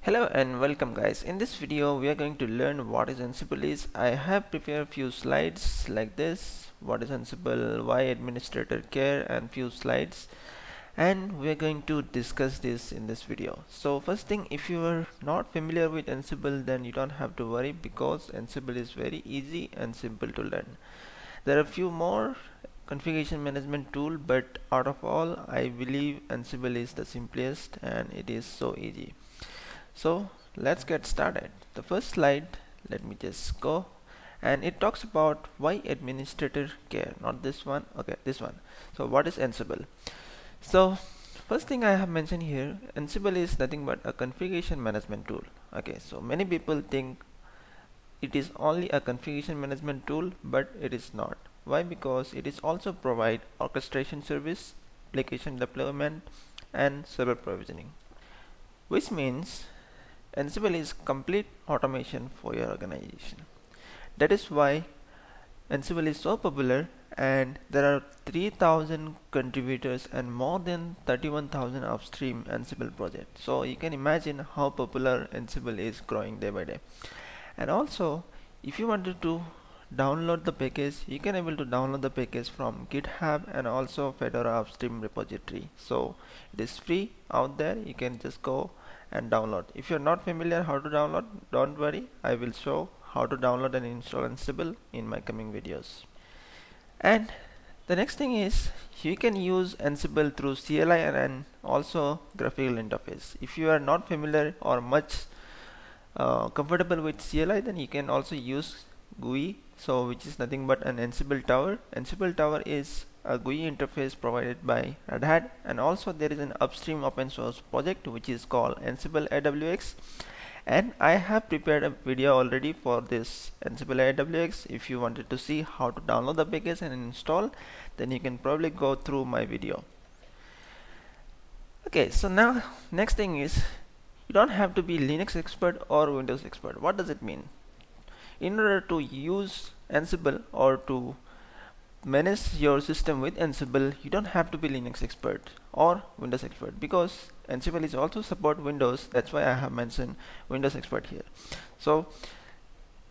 Hello and welcome guys. In this video we are going to learn what is Ansible is. I have prepared few slides like this. What is Ansible, why administrator care and few slides and we are going to discuss this in this video. So first thing if you are not familiar with Ansible then you don't have to worry because Ansible is very easy and simple to learn. There are few more configuration management tool but out of all I believe Ansible is the simplest and it is so easy. So let's get started. The first slide let me just go. And it talks about why administrator care not this one. Okay this one. So what is Ansible? So first thing I have mentioned here Ansible is nothing but a configuration management tool. Okay so many people think it is only a configuration management tool but it is not why? Because it is also provide orchestration service application deployment and server provisioning which means Ansible is complete automation for your organization. That is why Ansible is so popular and there are 3000 contributors and more than 31000 upstream Ansible projects. So you can imagine how popular Ansible is growing day by day. And also if you wanted to download the package. You can able to download the package from github and also fedora upstream repository. So it is free out there. You can just go and download. If you're not familiar how to download don't worry. I will show how to download and install Ansible in my coming videos. And the next thing is you can use Ansible through CLI and also graphical interface. If you are not familiar or much uh, comfortable with CLI then you can also use GUI so which is nothing but an Ansible tower. Ansible tower is a GUI interface provided by Red Hat. And also there is an upstream open source project which is called Ansible AWX and I have prepared a video already for this Ansible AWX if you wanted to see how to download the package and install then you can probably go through my video. Okay so now next thing is you don't have to be Linux expert or Windows expert. What does it mean in order to use Ansible or to manage your system with Ansible you don't have to be Linux expert or Windows expert because Ansible is also support Windows. That's why I have mentioned Windows expert here. So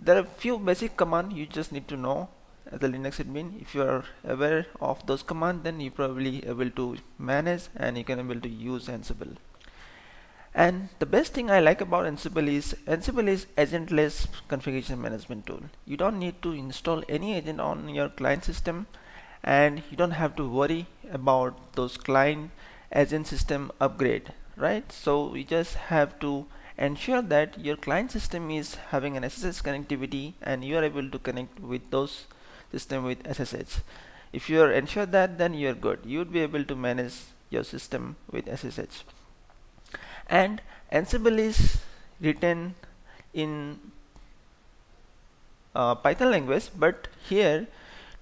there are few basic command you just need to know as a Linux admin. If you are aware of those command then you probably able to manage and you can able to use Ansible and the best thing I like about Ansible is Ansible is agentless configuration management tool. You don't need to install any agent on your client system and you don't have to worry about those client agent system upgrade right? So you just have to ensure that your client system is having an SSH connectivity and you are able to connect with those system with SSH if you are ensure that then you are good. You would be able to manage your system with SSH and Ansible is written in uh, Python language but here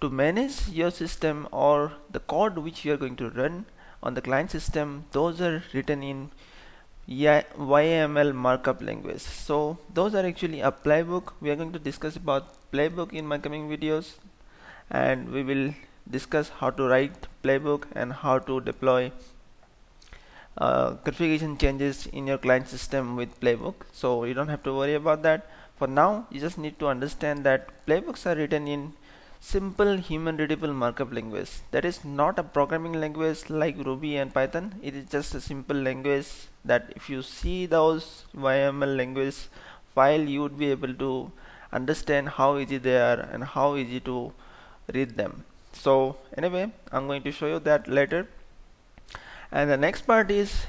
to manage your system or the code which you are going to run on the client system those are written in YAML markup language. So those are actually a playbook. We are going to discuss about playbook in my coming videos. And we will discuss how to write playbook and how to deploy uh, configuration changes in your client system with playbook. So you don't have to worry about that. For now you just need to understand that playbooks are written in simple human readable markup language. That is not a programming language like Ruby and Python. It is just a simple language that if you see those YAML language file you would be able to understand how easy they are and how easy to read them. So anyway I'm going to show you that later and the next part is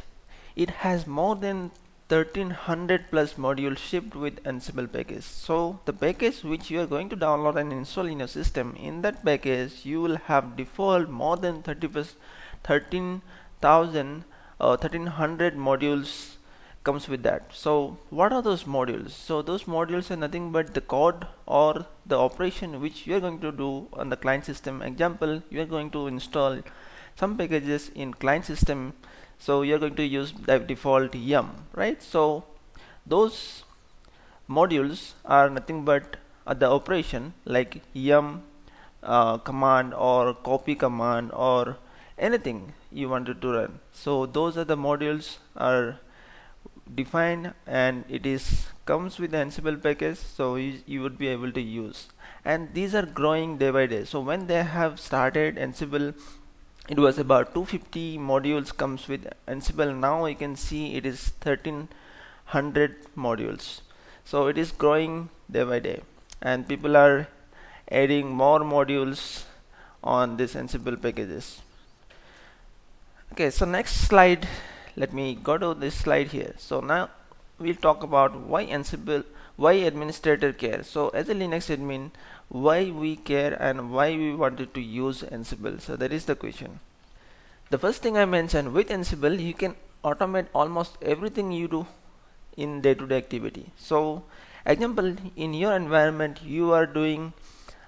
it has more than 1300 plus modules shipped with Ansible package. So the package which you are going to download and install in your system in that package you will have default more than 30 13,000 uh, 1300 modules comes with that. So what are those modules? So those modules are nothing but the code or the operation which you are going to do on the client system. Example you are going to install some packages in client system so you're going to use the default yum right? So those modules are nothing but uh, the operation like yum uh, command or copy command or anything you wanted to run. So those are the modules are defined and it is comes with the Ansible package so you, you would be able to use. And these are growing day by day. So when they have started Ansible it was about 250 modules comes with Ansible. Now you can see it is 1300 modules. So it is growing day by day. And people are adding more modules on this Ansible packages. Okay so next slide. Let me go to this slide here. So now we'll talk about why Ansible why administrator care? So as a Linux admin why we care and why we wanted to use Ansible? So that is the question. The first thing I mentioned with Ansible you can automate almost everything you do in day-to-day -day activity. So example in your environment you are doing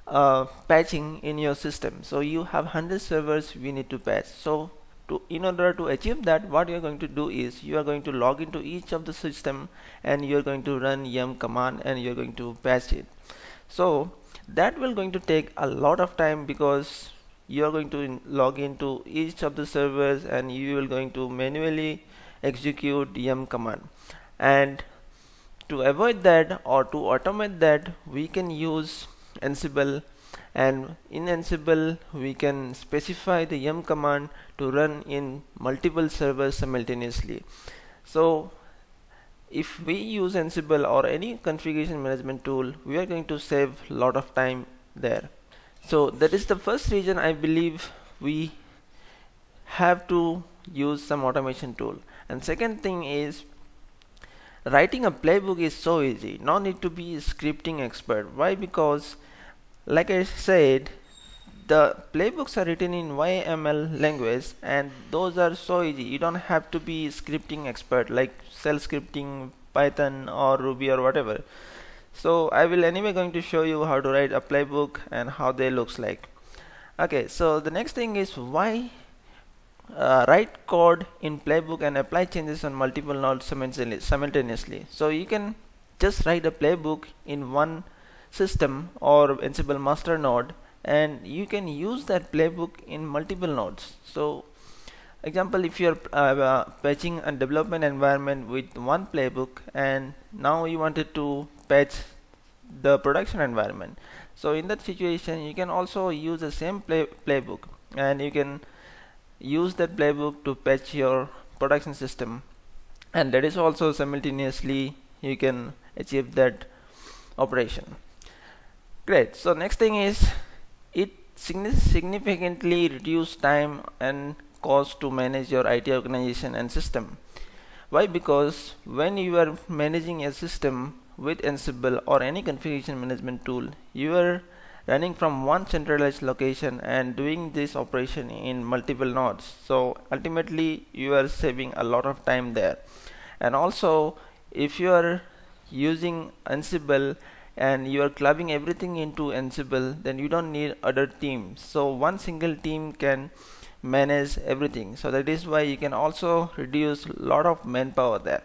uh, patching in your system. So you have 100 servers we need to patch. So to in order to achieve that what you are going to do is you are going to log into each of the system and you are going to run yum command and you are going to patch it. So that will going to take a lot of time because you are going to in log into each of the servers and you will going to manually execute yum command. And to avoid that or to automate that we can use ansible and in Ansible we can specify the yum command to run in multiple servers simultaneously. So if we use Ansible or any configuration management tool we are going to save a lot of time there. So that is the first reason I believe we have to use some automation tool. And second thing is writing a playbook is so easy. No need to be a scripting expert. Why? Because like I said the playbooks are written in YML language and those are so easy. You don't have to be scripting expert like shell scripting Python or Ruby or whatever. So I will anyway going to show you how to write a playbook and how they looks like. Okay so the next thing is why uh, write code in playbook and apply changes on multiple nodes simultaneously. So you can just write a playbook in one system or Ansible master node and you can use that playbook in multiple nodes. So example if you're uh, uh, patching a development environment with one playbook and now you wanted to patch the production environment. So in that situation you can also use the same play playbook and you can use that playbook to patch your production system. And that is also simultaneously you can achieve that operation great. So next thing is it significantly reduce time and cost to manage your IT organization and system. Why? Because when you are managing a system with Ansible or any configuration management tool you are running from one centralized location and doing this operation in multiple nodes. So ultimately you are saving a lot of time there. And also if you are using Ansible and you are clubbing everything into Ansible then you don't need other teams so one single team can manage everything. So that is why you can also reduce lot of manpower there.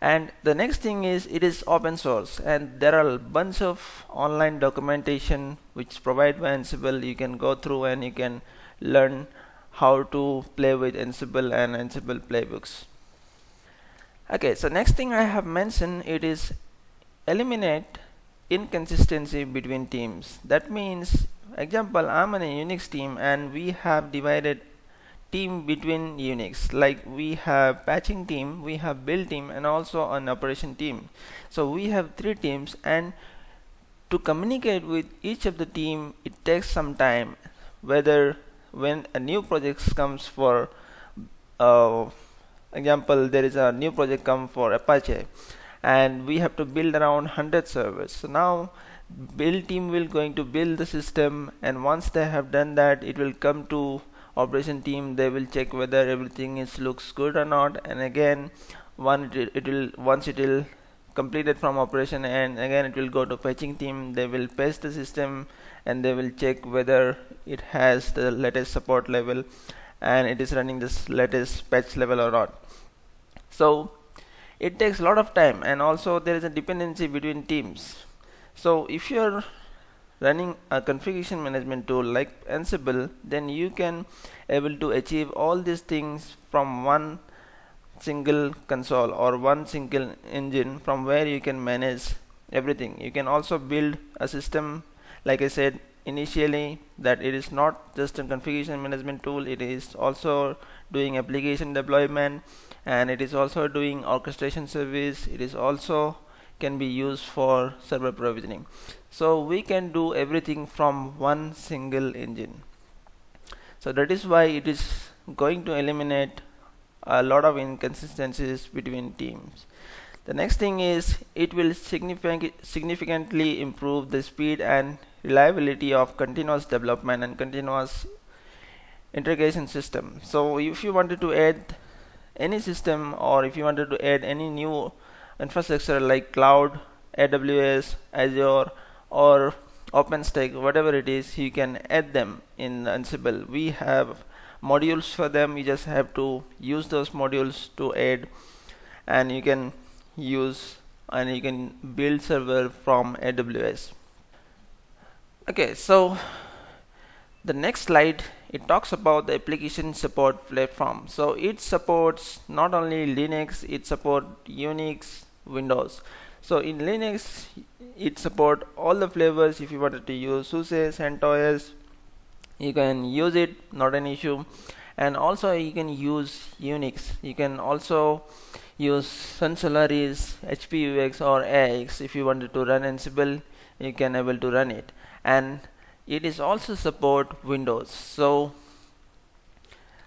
And the next thing is it is open source. And there are a bunch of online documentation which provide by Ansible. You can go through and you can learn how to play with Ansible and Ansible playbooks. Okay so next thing I have mentioned it is eliminate inconsistency between teams. That means example I'm on a Unix team and we have divided team between Unix. Like we have patching team we have build team and also an operation team. So we have three teams and to communicate with each of the team it takes some time. Whether when a new project comes for uh, example there is a new project come for Apache and we have to build around 100 servers. So now build team will going to build the system and once they have done that it will come to operation team. They will check whether everything is looks good or not. And again it, it will once it will completed from operation and again it will go to patching team. They will patch the system and they will check whether it has the latest support level and it is running this latest patch level or not. So it takes a lot of time and also there is a dependency between teams. So if you're running a configuration management tool like Ansible then you can able to achieve all these things from one single console or one single engine from where you can manage everything. You can also build a system like I said initially that it is not just a configuration management tool it is also doing application deployment and it is also doing orchestration service. It is also can be used for server provisioning. So we can do everything from one single engine. So that is why it is going to eliminate a lot of inconsistencies between teams. The next thing is it will significant, significantly improve the speed and reliability of continuous development and continuous integration system. So if you wanted to add any system or if you wanted to add any new infrastructure like cloud AWS Azure or OpenStack whatever it is you can add them in Ansible. We have modules for them. You just have to use those modules to add and you can use and you can build server from AWS okay so the next slide it talks about the application support platform. So it supports not only Linux it support Unix Windows. So in Linux it support all the flavors if you wanted to use SUSE CentOS you can use it not an issue. And also you can use Unix. You can also use Sun Solaris HPUX or AIX if you wanted to run Ansible you can able to run it. And it is also support Windows. So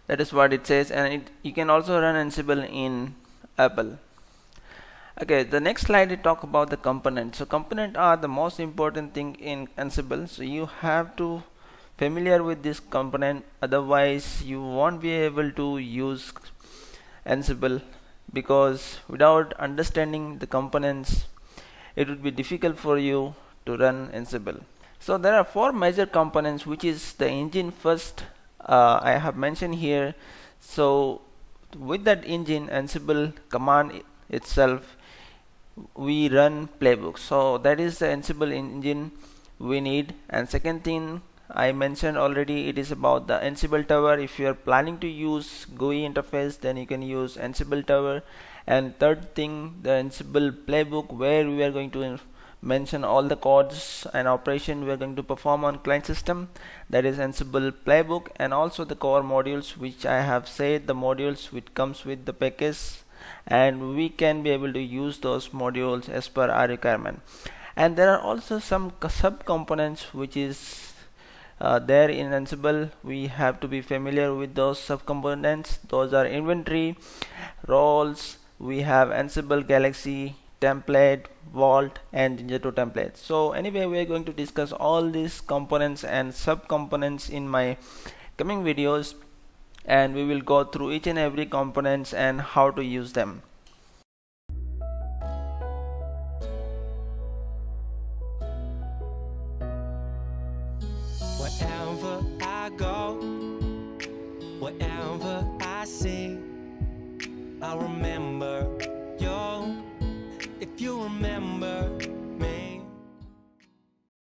that is what it says and it, you can also run Ansible in Apple. Okay the next slide it talk about the components. So component are the most important thing in Ansible. So you have to familiar with this component. Otherwise you won't be able to use Ansible because without understanding the components it would be difficult for you to run Ansible so there are four major components which is the engine first uh, I have mentioned here. So with that engine Ansible command itself we run playbook. So that is the Ansible engine we need. And second thing I mentioned already it is about the Ansible tower. If you are planning to use GUI interface then you can use Ansible tower. And third thing the Ansible playbook where we are going to mention all the codes and operation we are going to perform on client system that is Ansible playbook and also the core modules which I have said the modules which comes with the package and we can be able to use those modules as per our requirement. And there are also some sub components which is uh, there in Ansible. We have to be familiar with those sub components those are inventory roles we have Ansible Galaxy template vault and Jinja 2 template. So anyway we are going to discuss all these components and sub components in my coming videos and we will go through each and every components and how to use them